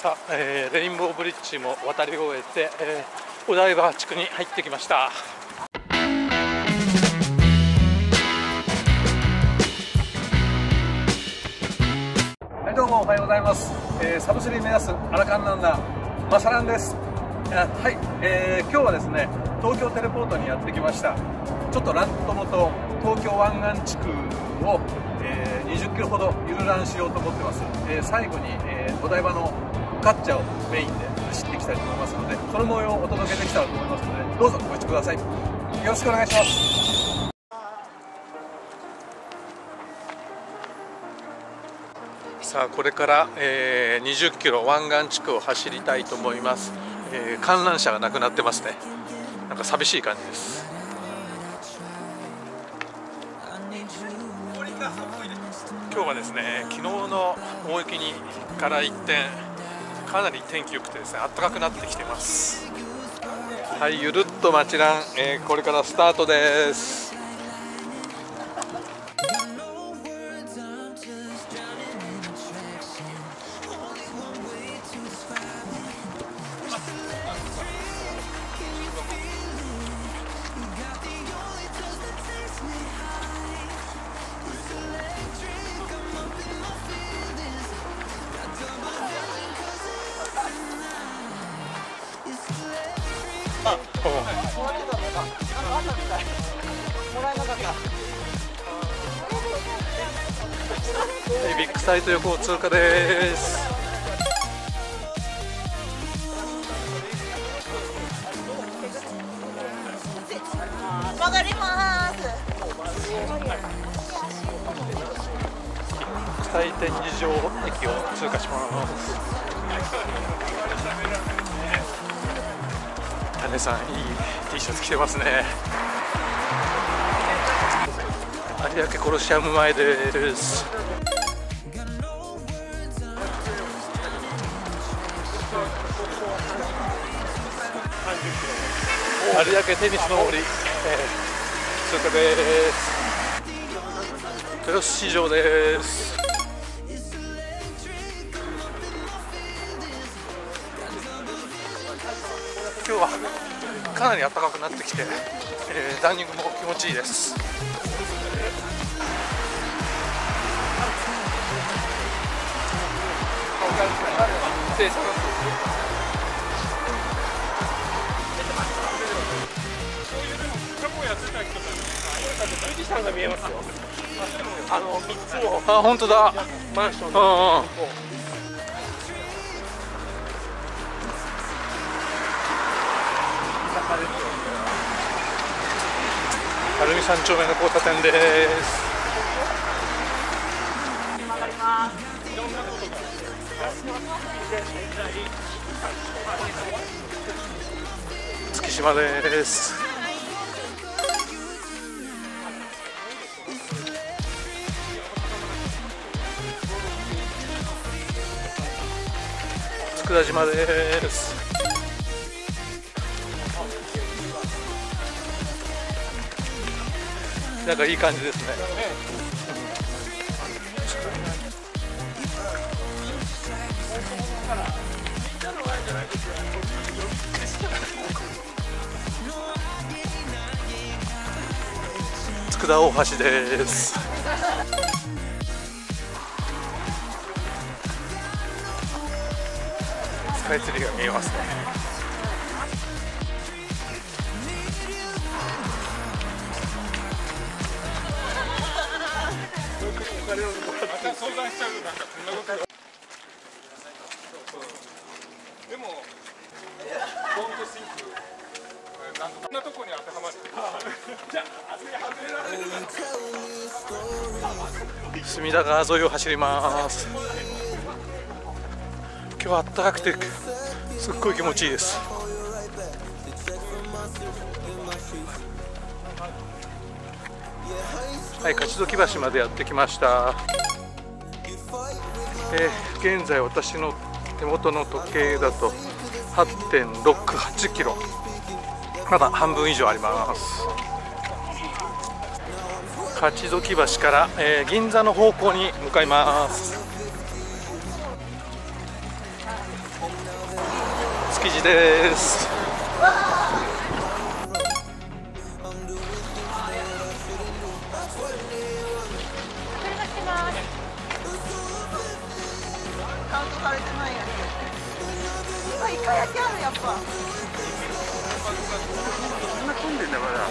さあ、えー、レインボーブリッジも渡り終えて、えー、お台場地区に入ってきました。はいどうもおはようございます、えー、サブスリー目指すアラカンランナーマサランです。あはい、えー、今日はですね東京テレポートにやってきました。ちょっとラントモと東京湾岸地区を、えー、20キロほど遊覧しようと思ってます、えー、最後に、えー、お台場のカッチャをメインで。走っていきたいと思いますのでその模様をお届けできたらと思いますのでどうぞご視聴ください。よろしくお願いします。さあこれから、えー、20キロ湾岸地区を走りたいと思います、えー、観覧車がなくなってますね。なんか寂しい感じです。今日はですね昨日の大雪にから一転かなり天気良くてですね暖かくなってきています。はいゆるっと町ラン、えー、これからスタートです。サイト横を通過です曲がります。国際展示場駅を通過します。種さんいい T シャツ着てますね。有明コロシアム前です。有明テニスの森、えー、通過です。豊洲市場です。今日はかなり暖かくなってきて、えー、ランニングも気持ちいいです失礼します。富士山が見えますよ。あの三つのあ本当だマンションうんの。うん晴海三丁目の交差点です月島です佃島です。なんかいい感じですね。佃大橋です。スカイツリーが見えますねでも、ドントシンク。なんとこんなとこに当てはまる。じゃあ、あそこに外れられる。隅田川沿いを走ります今日は暖かくてすっごい気持ちいいです。はい勝ど橋までやってきました。えー現在私の手元の時計だと8.68キロ。まだ半分以上あります。勝ど橋から、えー銀座の方向に向かいます。築地ですカウントされてないやつ今イカ焼きある。やっぱそんな混んでんだまだ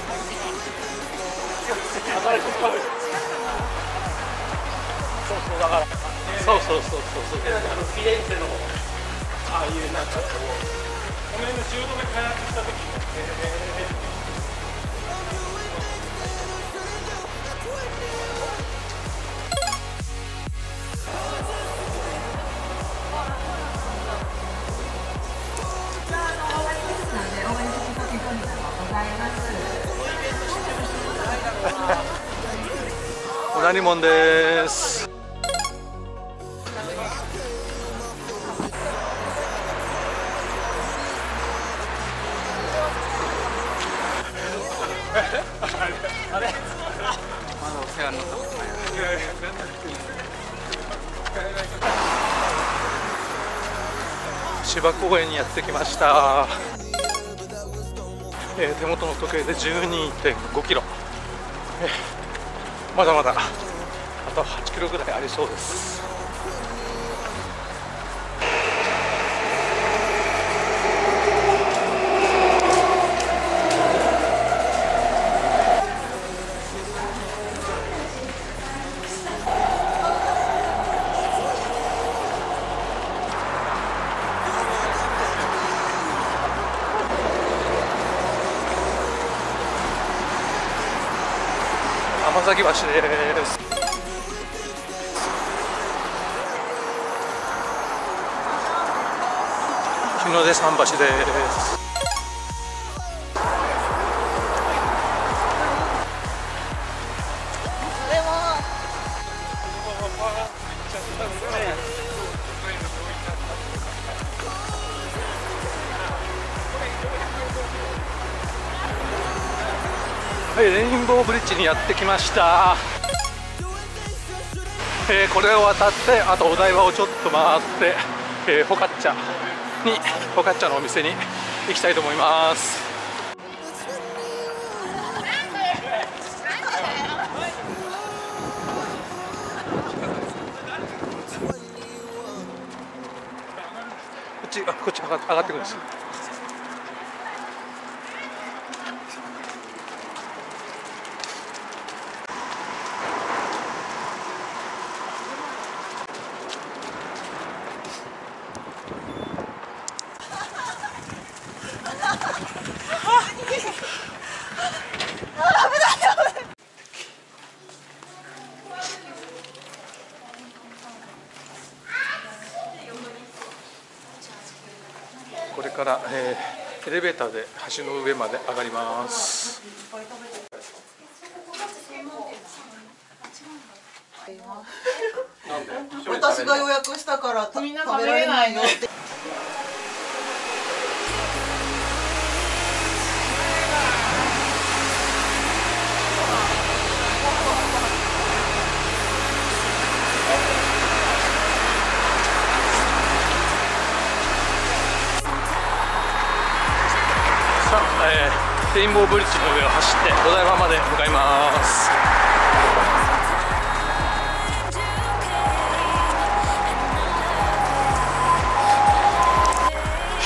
そうそうそうそう。そうフィレンツェのああいうなんかこうこの辺の汐留開発した時にうなりもんです。芝公園にやってきました、えー手元の時計で12.5キロ、えーまだまだあと8キロぐらいありそうです。崎橋です。日の出桟橋です。レインボーブリッジにやってきました、えーこれを渡ってあとお台場をちょっと回って、えーフォカッチャにフォカッチャのお店に行きたいと思います。こっちあこっち上が上がってくるんですこれから、えーエレベーターで橋の上まで上がります。私が予約したからみんな食べられないよってンボーブリッジの上を走ってお台場まで向かいます。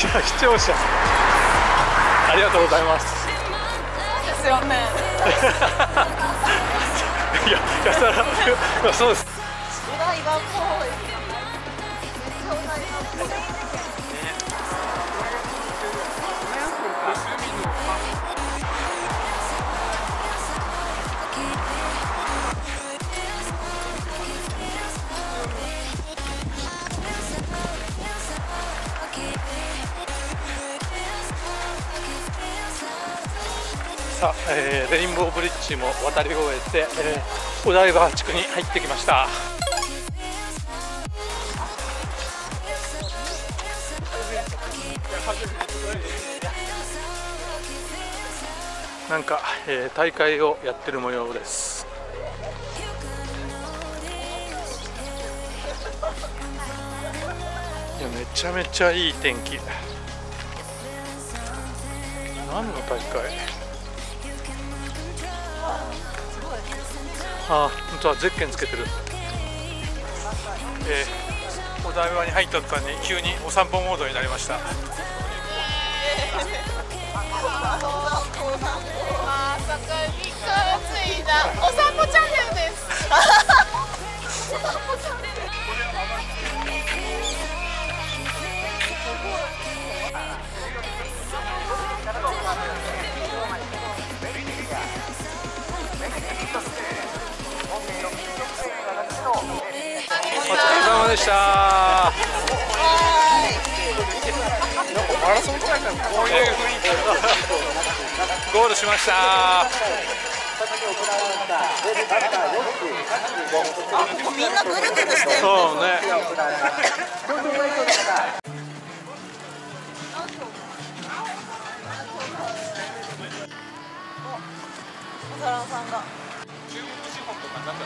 いや視聴者。ありがとうございます。ですよね。いややたらまあそうですさあ、えーレインボーブリッジも渡り終えて、えーお台場地区に入ってきました。なんか、えー大会をやってる模様です。いやめちゃめちゃいい天気。何の大会？あ本当はゼッケンつけてる。えー、お台場に入った途端に急にお散歩モードになりました。した。マラソン大会こういう雰囲気ゴールしました。みんなぐるぐるしてるそうね。おさらさんが。中国資本とかになった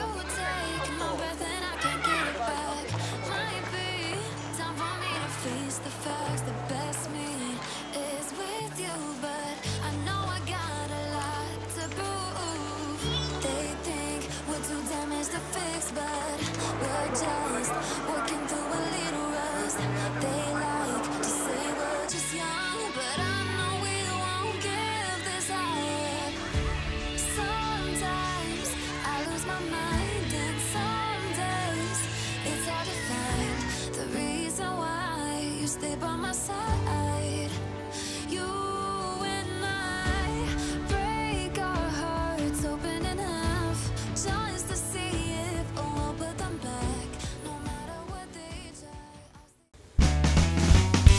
time.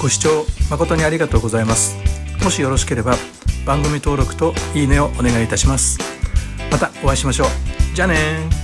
ご視聴誠にありがとうございます。もしよろしければ番組登録といいねをお願いいたします。またお会いしましょう。じゃあねー。